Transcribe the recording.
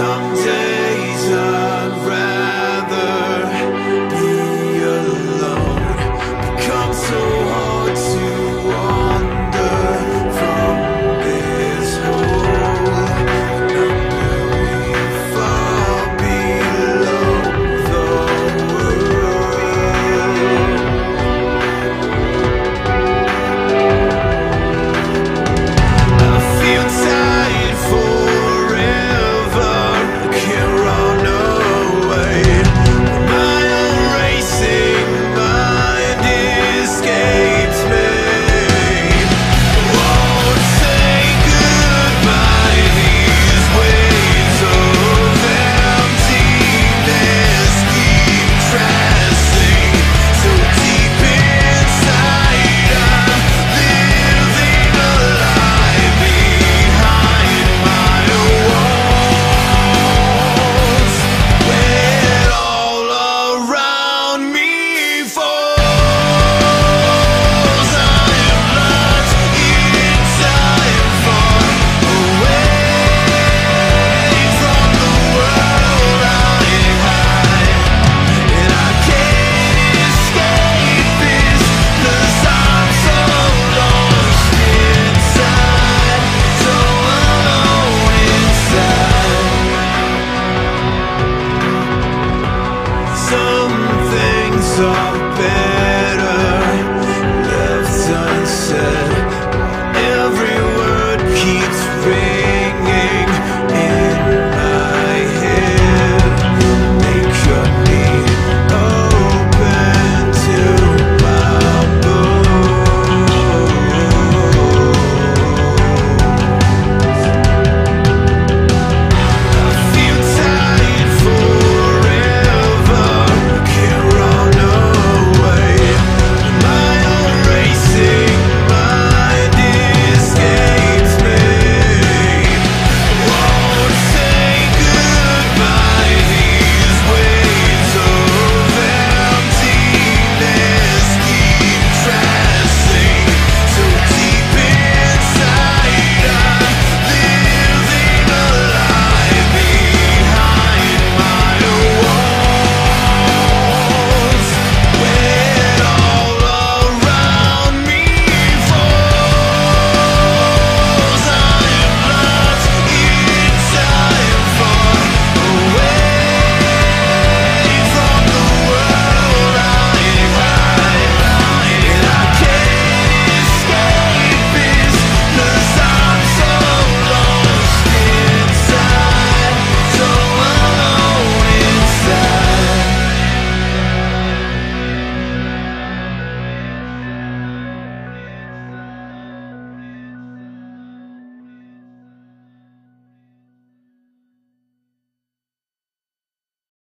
上天。song